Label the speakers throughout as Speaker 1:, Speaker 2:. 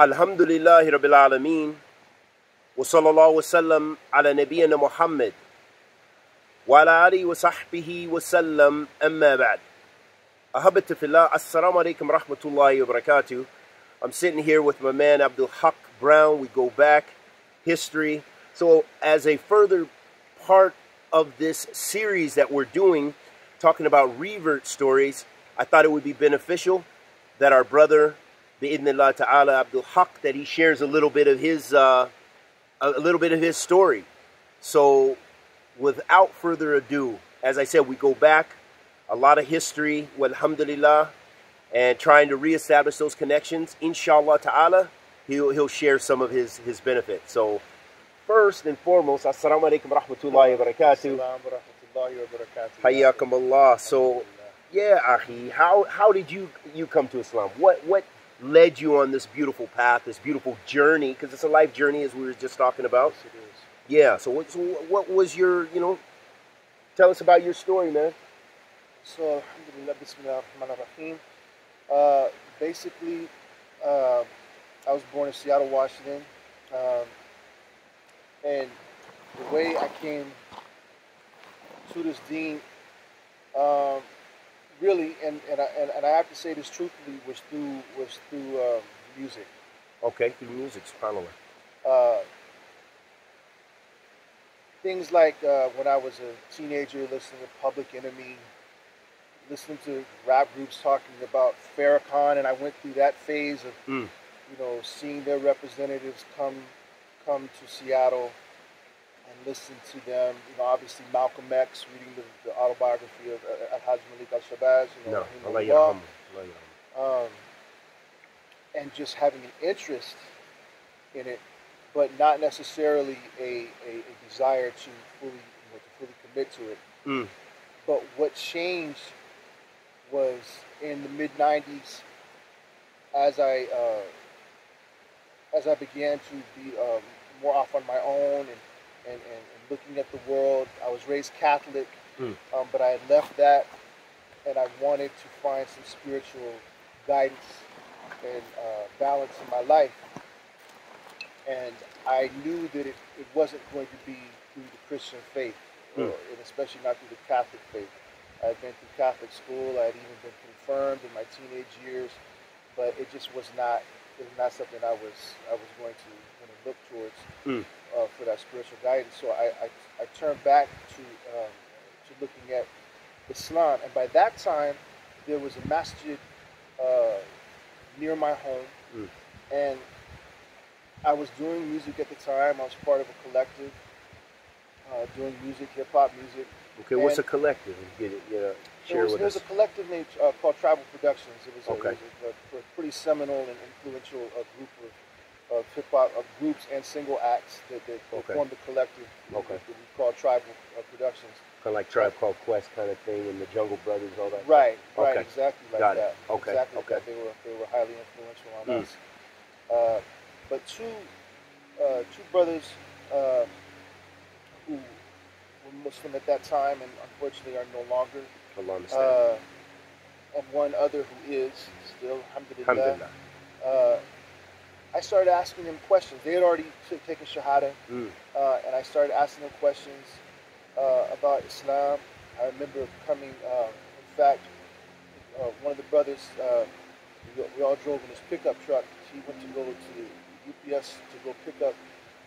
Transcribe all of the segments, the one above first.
Speaker 1: الحمد لله wa العالمين ala الله وسلم على نبينا محمد wa آله وصحبه وسلم أما بعد أحبت في الله السلام عليكم rahmatullahi الله وبركاته I'm sitting here with my man Abdul Haqq Browne. We go back history. So as a further part of this series that we're doing talking about revert stories I thought it would be beneficial that our brother bi'idnillah ta'ala, Abdul Haqq, that he shares a little bit of his, uh, a little bit of his story. So without further ado, as I said, we go back, a lot of history, alhamdulillah, and trying to reestablish those connections. Inshallah ta'ala, he'll, he'll share some of his, his benefits. So first and foremost, assalamu alaikum rahmatullahi wa barakatuh. Hayyakum Allah. So, yeah, Ahi, how, how did you, you come to Islam? What, what led you on this beautiful path, this beautiful journey? Because it's a life journey, as we were just talking about.
Speaker 2: Yes, it is.
Speaker 1: Yeah, so what, so what was your, you know, tell us about your story, man.
Speaker 2: So, alhamdulillah. Uh, basically, uh, I was born in Seattle, Washington. Um, and the way I came to this dean, um, really, and, and, I, and, and I have to say this truthfully, was through, was through um, music.
Speaker 1: Okay, through music, subhanAllah.
Speaker 2: Uh, things like uh, when I was a teenager, listening to Public Enemy, listening to rap groups talking about Farrakhan, and I went through that phase of,
Speaker 1: Mm.
Speaker 2: you know, seeing their representatives come come to Seattle and listen to them. You know, obviously Malcolm X, reading the, the autobiography of uh, Al-Hajj Malik Al-Shabazz, you know,
Speaker 1: No. Allah
Speaker 2: um, and just having an interest in it, but not necessarily a, a, a desire to fully, you know, to fully commit to it.
Speaker 1: Mm.
Speaker 2: But what changed was in the mid '90s, as I uh, as I began to be um, more off on my own and, and, and, and looking at the world. I was raised Catholic,
Speaker 1: Mm.
Speaker 2: um, but I had left that, and I wanted to find some spiritual guidance and uh, balance in my life. And I knew that it, it wasn't going to be through the Christian faith,
Speaker 1: Mm.
Speaker 2: or, and especially not through the Catholic faith. I had been through Catholic school. I had even been confirmed in my teenage years, but it just was not it was not something I was I was going to look towards
Speaker 1: Mm.
Speaker 2: uh, for that spiritual guidance. So I, I, I turned back to um, to looking at Islam, and by that time there was a masjid uh, near my home,
Speaker 1: Mm.
Speaker 2: and I was doing music at the time. I was part of a collective uh, doing music, hip hop music.
Speaker 1: Okay, what's a collective? Get it, yeah,
Speaker 2: There
Speaker 1: share
Speaker 2: was,
Speaker 1: with
Speaker 2: there was a collective named uh, called Tribal Productions. It was, a, it was a, a pretty seminal and influential uh, group of, of hip hop of groups and single acts that, that,
Speaker 1: Okay.
Speaker 2: formed the collective
Speaker 1: Okay.
Speaker 2: that we call Tribal uh, Productions.
Speaker 1: Kind of like Tribe Called Quest kind of thing, and the Jungle Brothers, all that.
Speaker 2: Right, right,
Speaker 1: Okay.
Speaker 2: exactly like
Speaker 1: Got it.
Speaker 2: that.
Speaker 1: Okay,
Speaker 2: exactly
Speaker 1: okay.
Speaker 2: Like that. They were they were highly influential on
Speaker 1: Mm.
Speaker 2: us. Uh, but two uh, two brothers uh, who were Muslim at that time and unfortunately are no longer,
Speaker 1: Allah
Speaker 2: uh, and one other who is still, alhamdulillah.
Speaker 1: Alhamdulillah.
Speaker 2: I started asking them questions. They had already taken Shahada,
Speaker 1: Mm.
Speaker 2: uh, and I started asking them questions uh, about Islam. I remember coming, uh, in fact, uh, one of the brothers, uh, we, we all drove in his pickup truck. He went to go to the UPS to go pick up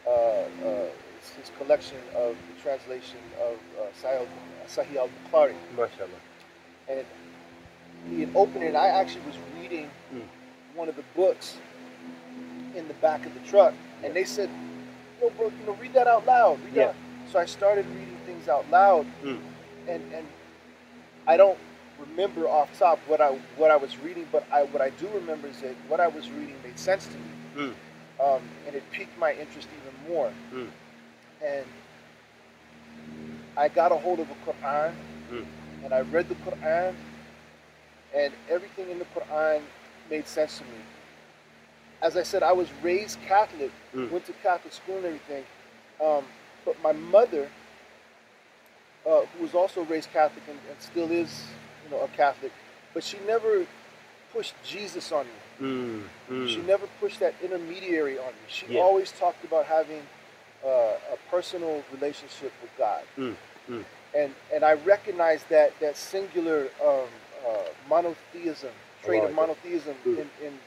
Speaker 2: uh, uh, his, his collection of the translation of uh, Sahih Sahih al-Bukhari.
Speaker 1: MashaAllah.
Speaker 2: And he had opened it, and I actually was reading
Speaker 1: Mm.
Speaker 2: one of the books in the back of the truck, and they said, "No, bro, you know, read that out loud." Read
Speaker 1: Yeah.
Speaker 2: that. So I started reading things out loud,
Speaker 1: Mm.
Speaker 2: and and I don't remember off top what I what I was reading, but I what I do remember is that what I was reading made sense to me,
Speaker 1: Mm.
Speaker 2: um, and it piqued my interest even more.
Speaker 1: Mm.
Speaker 2: And I got a hold of a Quran,
Speaker 1: Mm.
Speaker 2: and I read the Quran, and everything in the Quran made sense to me. As I said, I was raised Catholic,
Speaker 1: Mm.
Speaker 2: went to Catholic school and everything, um, but my mother, uh, who was also raised Catholic and, and still is, you know, a Catholic, but she never pushed Jesus on me.
Speaker 1: Mm, mm.
Speaker 2: She never pushed that intermediary on me. She
Speaker 1: Yeah.
Speaker 2: always talked about having uh, a personal relationship with God.
Speaker 1: Mm, mm.
Speaker 2: And and I recognize that that singular um, uh, monotheism, trait of
Speaker 1: like it.
Speaker 2: monotheism
Speaker 1: Mm.
Speaker 2: in, in, in, in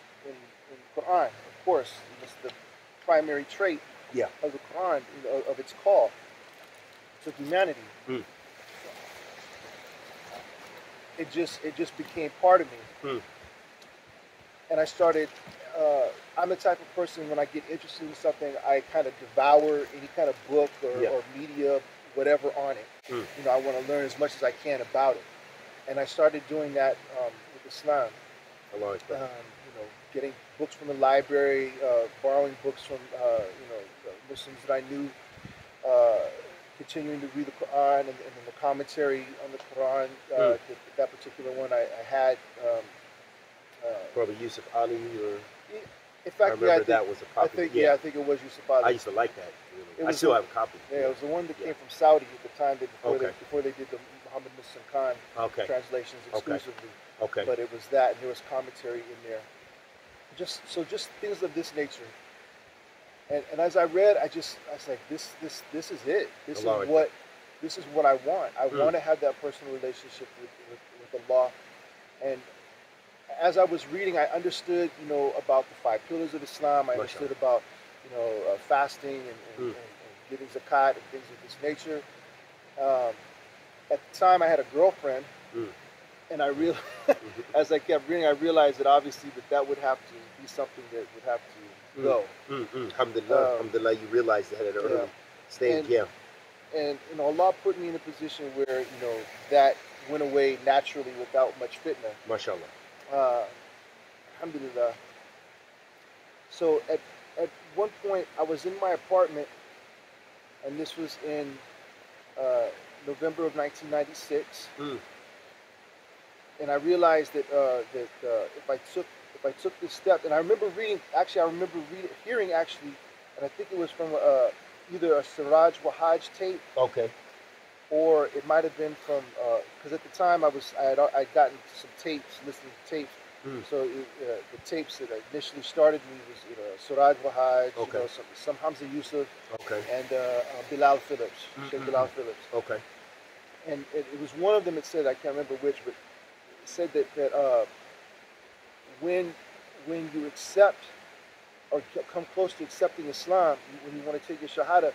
Speaker 2: Quran, of course, it's the primary trait
Speaker 1: Yeah.
Speaker 2: of the Quran, you know, of its call to humanity.
Speaker 1: Mm.
Speaker 2: It just it just became part of me,
Speaker 1: Mm.
Speaker 2: and I started. Uh, I'm the type of person when I get interested in something, I kind of devour any kind of book or,
Speaker 1: Yeah.
Speaker 2: or media, whatever on it.
Speaker 1: Mm.
Speaker 2: You know, I want to learn as much as I can about it, and I started doing that um, with Islam um, you know, getting books from the library, uh, borrowing books from uh, you know Muslims that I knew, uh, continuing to read the Quran and, and then the commentary on the Quran. Uh,
Speaker 1: Mm.
Speaker 2: that, that particular one I, I had. Um, uh,
Speaker 1: Probably Yusuf Ali or
Speaker 2: in
Speaker 1: I
Speaker 2: fact,
Speaker 1: remember
Speaker 2: yeah, I think,
Speaker 1: that was a copy.
Speaker 2: think yeah. I think it was Yusuf Ali.
Speaker 1: I used to like that. Really. I still
Speaker 2: the-
Speaker 1: have a copy.
Speaker 2: yeah, it was the one that
Speaker 1: Yeah.
Speaker 2: came from Saudi at the time that before, they, before they did the Muhammad Muhsin Khan
Speaker 1: Okay.
Speaker 2: translations
Speaker 1: Okay.
Speaker 2: exclusively.
Speaker 1: Okay.
Speaker 2: but it was that, and there was commentary in there. Just so, just things of this nature. And, and as I read, I just I was like, this this this is it. This is what this is what I want. I
Speaker 1: Mm.
Speaker 2: want to have that personal relationship with, with with Allah. And as I was reading, I understood, you know, about the five pillars of Islam. I
Speaker 1: Mashallah.
Speaker 2: understood about, you know, uh, fasting and, and,
Speaker 1: Mm.
Speaker 2: and, and giving zakat and things of this nature. Um, at the time, I had a girlfriend,
Speaker 1: Mm.
Speaker 2: And I real as I kept reading, I realized that obviously that that would have to be something that would have to
Speaker 1: Mm.
Speaker 2: go.
Speaker 1: Mm, mm. Alhamdulillah.
Speaker 2: Um,
Speaker 1: Alhamdulillah. You realized that at an
Speaker 2: yeah.
Speaker 1: early stage.
Speaker 2: And-
Speaker 1: yeah.
Speaker 2: And you know, Allah put me in a position where you know that went away naturally without much fitna.
Speaker 1: Mashallah.
Speaker 2: Uh, alhamdulillah. So at at one point, I was in my apartment, and this was in uh, November of 1996.
Speaker 1: Mm.
Speaker 2: And I realized that uh, that uh, if I took if I took this step, and I remember reading, actually, I remember reading, hearing actually, and I think it was from uh, either a Siraj Wahaj tape
Speaker 1: Okay.
Speaker 2: or it might have been from because at the time I was I had I'd gotten some tapes, listening to tapes.
Speaker 1: Mm.
Speaker 2: So it, uh, the tapes that initially started me was you know Siraj Wahaj,
Speaker 1: Okay.
Speaker 2: you know some, some Hamza Yusuf
Speaker 1: Okay.
Speaker 2: and uh, uh, Bilal Phillips, Sheikh
Speaker 1: Mm-mm.
Speaker 2: Bilal Phillips.
Speaker 1: Okay.
Speaker 2: and it, it was one of them that said I can't remember which, but said that that uh, when when you accept or come close to accepting Islam, when you want to take your shahada,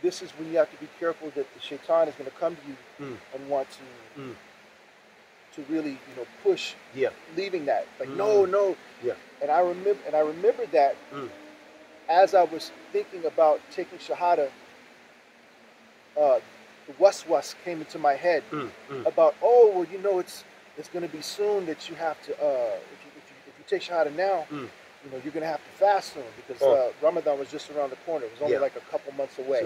Speaker 2: this is when you have to be careful that the shaitan is going to come to you
Speaker 1: Mm.
Speaker 2: and want to
Speaker 1: Mm.
Speaker 2: to really you know push
Speaker 1: Yeah.
Speaker 2: leaving that like
Speaker 1: Mm.
Speaker 2: no no
Speaker 1: Yeah.
Speaker 2: and I remember and I remembered that
Speaker 1: Mm.
Speaker 2: as I was thinking about taking shahada, uh, the waswas came into my head
Speaker 1: Mm. Mm.
Speaker 2: about oh well you know it's it's going to be soon that you have to uh, if, you, if, you, if you take shahada now
Speaker 1: Mm.
Speaker 2: you know you're going to have to fast soon because
Speaker 1: Oh.
Speaker 2: uh, Ramadan was just around the corner it was only
Speaker 1: Yeah.
Speaker 2: like a couple months away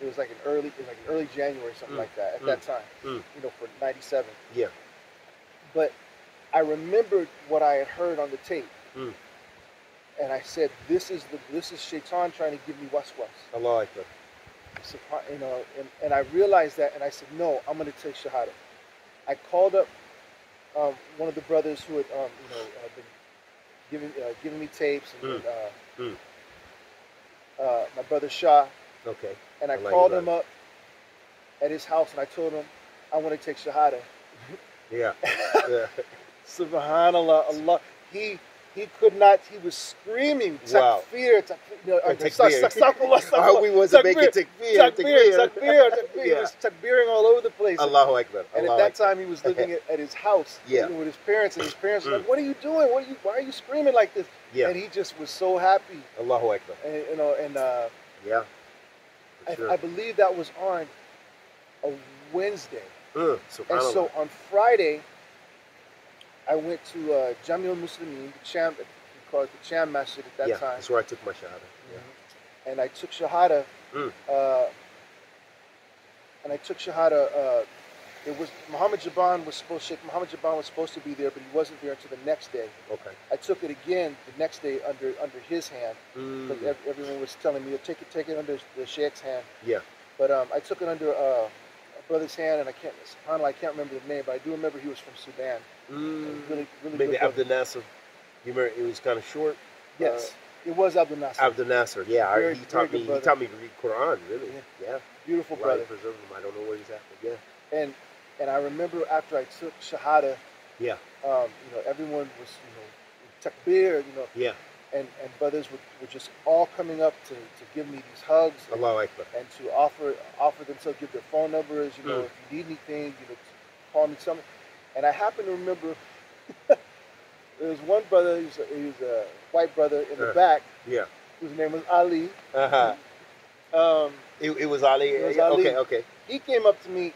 Speaker 2: it was like an early it was like an early January something
Speaker 1: Mm.
Speaker 2: like that at
Speaker 1: Mm.
Speaker 2: that time
Speaker 1: Mm.
Speaker 2: you know for 97
Speaker 1: Yeah.
Speaker 2: but I remembered what I had heard on the tape
Speaker 1: Mm.
Speaker 2: and I said this is the this is shaitan trying to give me waswas
Speaker 1: Allah Akbar.
Speaker 2: You know, and, and I realized that, and I said, no, I'm going to take shahada. I called up um, one of the brothers who had, um, you know, uh, been giving uh, giving me tapes, and,
Speaker 1: Mm.
Speaker 2: and, uh,
Speaker 1: Mm.
Speaker 2: uh, my brother Shah,
Speaker 1: Okay.
Speaker 2: and I,
Speaker 1: I like
Speaker 2: called him up at his house, and I told him I want to take shahada.
Speaker 1: Yeah. yeah.
Speaker 2: Subhanallah, Allah, he. He could not. He was screaming,
Speaker 1: Wow.
Speaker 2: takfir, takfir.
Speaker 1: Uh, takbir. How we wasn't making
Speaker 2: takbir.
Speaker 1: takbir,
Speaker 2: takbir, takbir. He was takbiring all over the place.
Speaker 1: Allahu Akbar.
Speaker 2: And at that time, he was living at, at his house,
Speaker 1: Yeah.
Speaker 2: living with his parents, and his parents were
Speaker 1: Mm.
Speaker 2: like, "What are you doing? What are you? Why are you screaming like this?"
Speaker 1: Yeah.
Speaker 2: And he just was so happy,
Speaker 1: Allahu Akbar.
Speaker 2: and you know, and uh,
Speaker 1: Yeah. For
Speaker 2: I,
Speaker 1: sure.
Speaker 2: I believe that was on a Wednesday,
Speaker 1: Mm.
Speaker 2: and so on Friday, I went to uh, Jamil Muslimin, the Cham, called the Cham Masjid at that
Speaker 1: yeah.
Speaker 2: time,
Speaker 1: That's where I took my shahada. Yeah.
Speaker 2: and I took Shahada,
Speaker 1: Mm.
Speaker 2: uh, and I took Shahada. Uh, it was Muhammad Jaban was supposed Sheikh Muhammad Jaban was supposed to be there, but he wasn't there until the next day.
Speaker 1: Okay.
Speaker 2: I took it again the next day under under his hand. But
Speaker 1: Mm.
Speaker 2: ev- everyone was telling me to take it take it under the Sheikh's hand.
Speaker 1: Yeah.
Speaker 2: But um, I took it under uh, brother's hand, and I can't subhanallah, I can't remember the name, but I do remember he was from Sudan.
Speaker 1: Mm,
Speaker 2: Really, really
Speaker 1: maybe. Abdel Nasser. You remember it was kind of short.
Speaker 2: Yes, it was Abdul Nasser.
Speaker 1: Abdel Nasser. Yeah,
Speaker 2: Very-
Speaker 1: he taught me. He taught me to read Quran. Really.
Speaker 2: Yeah.
Speaker 1: Yeah.
Speaker 2: Beautiful
Speaker 1: Allah
Speaker 2: brother.
Speaker 1: preserve him. I don't know where he's at, but yeah.
Speaker 2: And and I remember after I took Shahada,
Speaker 1: Yeah.
Speaker 2: um, you know, everyone was, you know, takbir, you know,
Speaker 1: Yeah.
Speaker 2: And, and brothers were, were just all coming up to, to give me these hugs and, and to offer offer themselves, give their phone numbers, you know,
Speaker 1: Mm.
Speaker 2: if you need anything, you know, call me something. And I happen to remember there was one brother, he was a, he was a white brother in the
Speaker 1: Uh.
Speaker 2: back,
Speaker 1: Yeah.
Speaker 2: whose name was Ali.
Speaker 1: Uh-huh.
Speaker 2: Um,
Speaker 1: It, it was Ali.
Speaker 2: It was Ali.
Speaker 1: Okay. Okay.
Speaker 2: he came up to me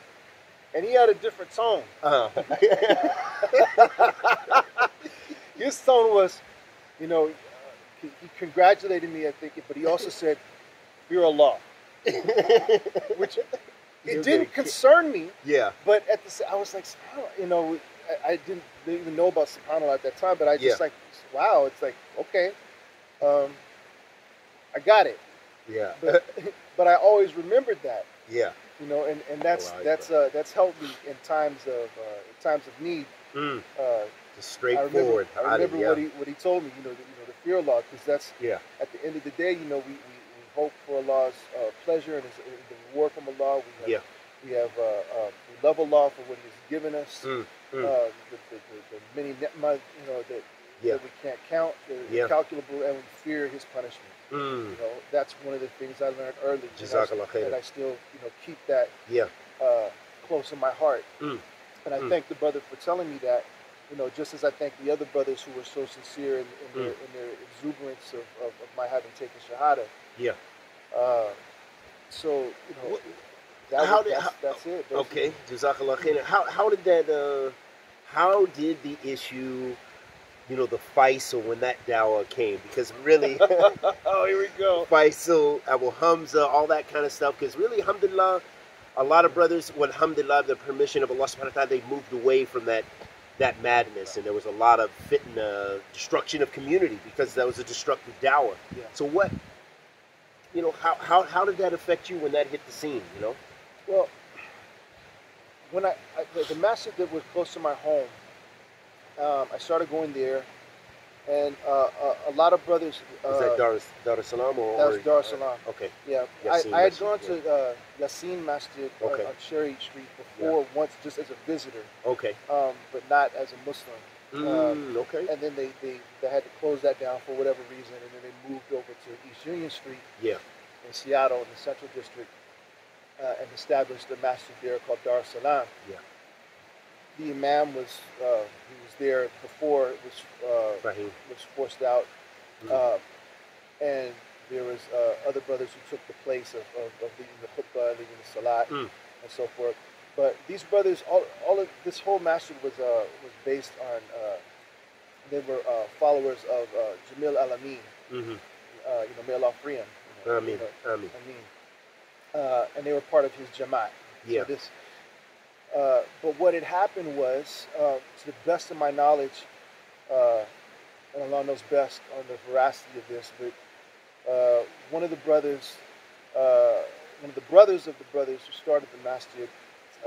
Speaker 2: and he had a different tone.
Speaker 1: Uh-huh.
Speaker 2: His tone was, you know, he, he congratulated me, I think, but he also said, "Fear Allah," which it
Speaker 1: You're
Speaker 2: didn't concern me,
Speaker 1: yeah.
Speaker 2: but at the I was like, you know, I, I didn't, didn't even know about Subhanallah at that time, but I just
Speaker 1: Yeah.
Speaker 2: like, wow, it's like, okay, um, I got it,
Speaker 1: Yeah.
Speaker 2: but but I always remembered that,
Speaker 1: yeah.
Speaker 2: you know, and, and that's
Speaker 1: Allahu
Speaker 2: that's uh, that's helped me in times of uh, in times of need.
Speaker 1: Mm.
Speaker 2: Uh,
Speaker 1: Just
Speaker 2: I remember,
Speaker 1: straightforward.
Speaker 2: I remember what he what he told me. You know, you know, fear Allah, because that's
Speaker 1: yeah.
Speaker 2: at the end of the day, you know, we, we, we hope for Allah's uh, pleasure and his, and the reward from Allah. We have,
Speaker 1: Yeah.
Speaker 2: we have uh, uh, we love Allah for what He's given us.
Speaker 1: Mm.
Speaker 2: Uh,
Speaker 1: Mm.
Speaker 2: the, the, the, the many ni'mah, you know, that,
Speaker 1: Yeah.
Speaker 2: that we can't count, that
Speaker 1: Yeah.
Speaker 2: incalculable, and we fear His punishment.
Speaker 1: Mm.
Speaker 2: You know, that's one of the things I learned early. and I-
Speaker 1: Jazakallah.
Speaker 2: And I still, you know, keep that
Speaker 1: Yeah.
Speaker 2: uh, close in my heart.
Speaker 1: Mm.
Speaker 2: And I
Speaker 1: Mm.
Speaker 2: thank the brother for telling me that. You know, just as I thank the other brothers who were so sincere in, in, their,
Speaker 1: Mm.
Speaker 2: in their exuberance of, of, of my having taken Shahada.
Speaker 1: Yeah.
Speaker 2: Uh, so, you know,
Speaker 1: What-
Speaker 2: that
Speaker 1: how
Speaker 2: was,
Speaker 1: did-
Speaker 2: that's,
Speaker 1: how-
Speaker 2: that's it.
Speaker 1: Okay. Jazakallah khair. How how did that uh how did the issue you know the Faisal when that dawah came because really
Speaker 2: oh, here we go.
Speaker 1: Faisal, Abu Hamza, all that kind of stuff. Because really, alhamdulillah, a lot of brothers, alhamdulillah, the permission of Allah subhanahu wa ta'ala, they moved away from that that madness. And there was a lot of fitna, destruction of community because that was a destructive dawah.
Speaker 2: Yeah.
Speaker 1: So what, you know, how, how, how did that affect you when that hit the scene, you know?
Speaker 2: Well, when I, I the, the masjid that was close to my home, um, I started going there, and uh, a, a lot of brothers. Uh,
Speaker 1: Was that Dar, Dar es Salaam or?
Speaker 2: that was Dar es Salaam.
Speaker 1: Okay.
Speaker 2: Yeah, I, I had gone to uh, Yassin Masjid uh,
Speaker 1: Okay.
Speaker 2: on Cherry Street before once, just as a visitor,
Speaker 1: Okay.
Speaker 2: um, but not as a Muslim.
Speaker 1: Mm, okay.
Speaker 2: And then they, they, they had to close that down for whatever reason, and then they moved over to East Union Street
Speaker 1: Yeah.
Speaker 2: in Seattle, in the Central District, uh, and established a masjid there called Dar es Salaam.
Speaker 1: Yeah.
Speaker 2: The imam was uh, he was there before it was uh,
Speaker 1: Rahim.
Speaker 2: was forced out,
Speaker 1: Mm.
Speaker 2: uh, and there was uh, other brothers who took the place of, of, of leading the khutbah, leading the salat,
Speaker 1: Mm.
Speaker 2: and so forth. But these brothers, all, all of this whole masjid was uh, was based on. Uh, they were uh, followers of uh, Jamil Al Amin.
Speaker 1: Mm-hmm.
Speaker 2: Uh, you know, may Allah free him. you know,
Speaker 1: mean,
Speaker 2: you know, Amin. Uh, and they were part of his Jamaat.
Speaker 1: yeah.
Speaker 2: So this, uh, but what had happened was, uh, to the best of my knowledge, uh, and Allah knows best on the veracity of this, but uh, one of the brothers, uh, one of the brothers of the brothers who started the masjid,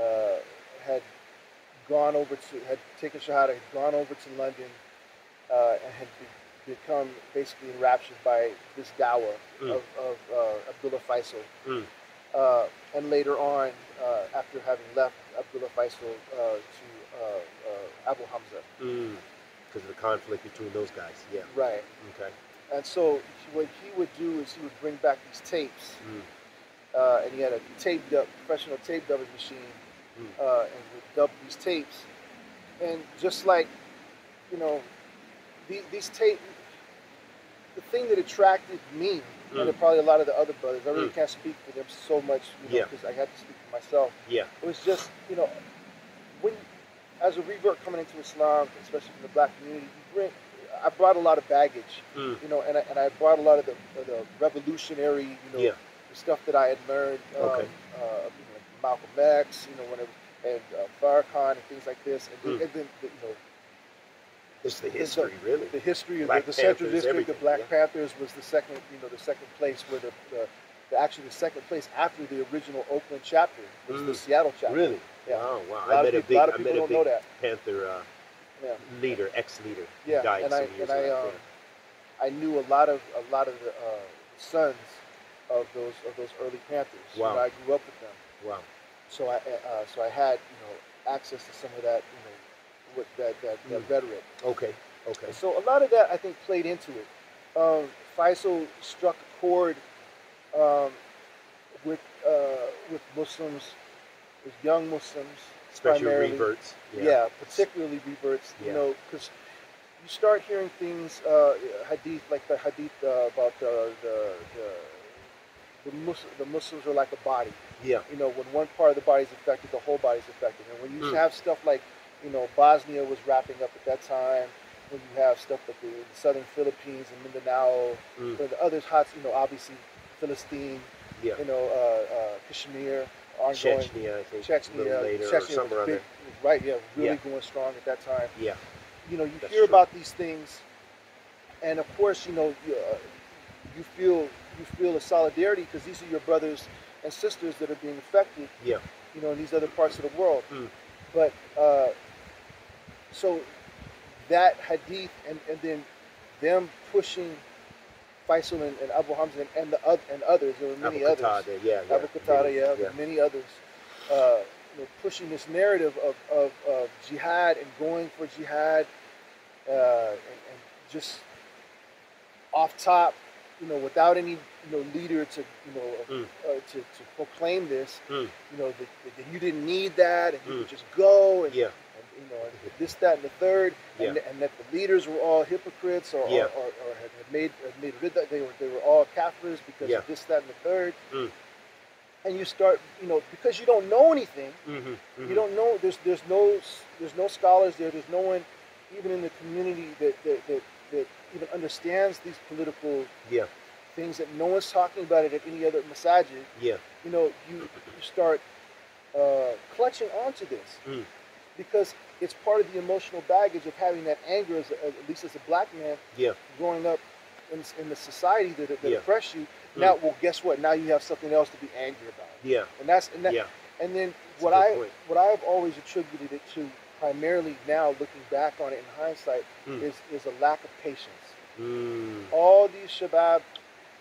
Speaker 2: uh, had gone over to, had taken shahada, had gone over to London, uh, and had be, become basically enraptured by this dawah
Speaker 1: Mm.
Speaker 2: of, of uh, Abdullah Faisal.
Speaker 1: Mm.
Speaker 2: Uh, and later on, uh, after having left Abdullah Faisal uh, to uh, uh, Abu Hamza.
Speaker 1: Mm. Because of the conflict between those guys. Yeah.
Speaker 2: Right.
Speaker 1: Okay.
Speaker 2: And so what he would do is he would bring back these tapes,
Speaker 1: Mm.
Speaker 2: uh, and he had a tape dub, professional tape dubbing machine,
Speaker 1: Mm.
Speaker 2: uh, and would dub these tapes. And just like, you know, the, these tape, the thing that attracted me,
Speaker 1: Mm.
Speaker 2: and probably a lot of the other brothers, I really
Speaker 1: Mm.
Speaker 2: can't speak for them so much, you know,
Speaker 1: Yeah.
Speaker 2: because I had to speak for myself.
Speaker 1: Yeah.
Speaker 2: It was just, you know, when as a revert coming into Islam, especially from the black community, you bring. I brought a lot of baggage,
Speaker 1: Mm.
Speaker 2: you know, and I, and I brought a lot of the, the revolutionary, you know,
Speaker 1: Yeah.
Speaker 2: the stuff that I had learned, um,
Speaker 1: Okay.
Speaker 2: uh, you know, Malcolm X, you know, when it, and uh, Farrakhan and things like this, and,
Speaker 1: Mm.
Speaker 2: then- and then the, you know
Speaker 1: It's the
Speaker 2: the-
Speaker 1: history, really.
Speaker 2: the history of
Speaker 1: Black
Speaker 2: the, the Central District.
Speaker 1: everything,
Speaker 2: The Black
Speaker 1: yeah.
Speaker 2: Panthers was the second, you know, the second place where the, the, the actually the second place after the original Oakland chapter was the
Speaker 1: Mm.
Speaker 2: Seattle chapter.
Speaker 1: Really?
Speaker 2: Yeah.
Speaker 1: Wow, wow.
Speaker 2: A lot
Speaker 1: I
Speaker 2: of
Speaker 1: met a
Speaker 2: people-
Speaker 1: big,
Speaker 2: a lot of
Speaker 1: I met a
Speaker 2: don't
Speaker 1: big
Speaker 2: know that.
Speaker 1: Panther uh,
Speaker 2: Yeah.
Speaker 1: leader, ex-leader.
Speaker 2: Yeah,
Speaker 1: died
Speaker 2: and I and I um, I knew a lot of a lot of the uh, sons of those of those early Panthers. You
Speaker 1: Wow.
Speaker 2: know, I grew up with them.
Speaker 1: Wow.
Speaker 2: so I uh, so I had you know access to some of that you know with that that, that
Speaker 1: Mm.
Speaker 2: rhetoric.
Speaker 1: Okay. Okay.
Speaker 2: So a lot of that I think played into it. Um, Faisal struck a chord um, with uh, with Muslims, with young Muslims,
Speaker 1: Especially
Speaker 2: primarily.
Speaker 1: reverts.
Speaker 2: yeah, particularly reverts.
Speaker 1: Yeah.
Speaker 2: You know, because you start hearing things, uh, hadith like the hadith uh, about the the the the, Mus- the Muslims are like a body.
Speaker 1: Yeah.
Speaker 2: You know, when one part of the body is affected, the whole body is affected. And when you
Speaker 1: Mm.
Speaker 2: have stuff like, you know, Bosnia was wrapping up at that time. When you have stuff like the, the southern Philippines and Mindanao,
Speaker 1: Mm.
Speaker 2: the others hot, you know, obviously Philistine,
Speaker 1: Yeah.
Speaker 2: you know, uh, uh, Kashmir, ongoing.
Speaker 1: Chechnya, I think.
Speaker 2: Chechnya,
Speaker 1: later
Speaker 2: Chechnya
Speaker 1: somewhere
Speaker 2: big, right? Yeah, really
Speaker 1: Yeah.
Speaker 2: going strong at that time.
Speaker 1: Yeah.
Speaker 2: You know, you
Speaker 1: That's
Speaker 2: hear
Speaker 1: true.
Speaker 2: about these things, and of course, you know, you, uh, you feel you feel a solidarity because these are your brothers and sisters that are being affected.
Speaker 1: Yeah.
Speaker 2: You know, in these other parts of the world.
Speaker 1: Mm.
Speaker 2: But uh, so that hadith, and, and then them pushing Faisal and, and Abu Hamza and, and the oth- and others. There were many
Speaker 1: Abu
Speaker 2: others.
Speaker 1: Qatada, yeah, yeah.
Speaker 2: Abu Qatada,
Speaker 1: many-
Speaker 2: yeah, but many others, uh, you know, pushing this narrative of, of, of jihad and going for jihad, uh, and, and just off top, you know, without any you know leader to you know
Speaker 1: Mm.
Speaker 2: uh, to, to proclaim this,
Speaker 1: Mm.
Speaker 2: you know, that, that you didn't need that, and you
Speaker 1: Mm.
Speaker 2: could just go and,
Speaker 1: Yeah.
Speaker 2: You know, this, that, and the third, and,
Speaker 1: Yeah.
Speaker 2: and that the leaders were all hypocrites or,
Speaker 1: Yeah.
Speaker 2: or, or, or had made had made rid that they were they were all kafirs because
Speaker 1: Yeah.
Speaker 2: of this, that, and the third.
Speaker 1: Mm.
Speaker 2: And you start, you know, because you don't know anything,
Speaker 1: Mm-hmm.
Speaker 2: you don't know. There's there's no there's no scholars there. There's no one, even in the community that that, that, that even understands these political
Speaker 1: Yeah.
Speaker 2: things. That no one's talking about it at any other masajid.
Speaker 1: Yeah.
Speaker 2: You know, you you start uh, clutching onto this
Speaker 1: Mm.
Speaker 2: because it's part of the emotional baggage of having that anger, as a, at least as a black man,
Speaker 1: Yeah.
Speaker 2: growing up in, in the society that, that
Speaker 1: Yeah.
Speaker 2: oppressed you.
Speaker 1: Mm.
Speaker 2: Now, well, guess what? Now you have something else to be angry about,
Speaker 1: Yeah.
Speaker 2: and that's and that,
Speaker 1: Yeah.
Speaker 2: and then
Speaker 1: That's
Speaker 2: what I
Speaker 1: point.
Speaker 2: what I've always attributed it to, primarily now looking back on it in hindsight,
Speaker 1: Mm.
Speaker 2: is is a lack of patience.
Speaker 1: Mm.
Speaker 2: All these shabab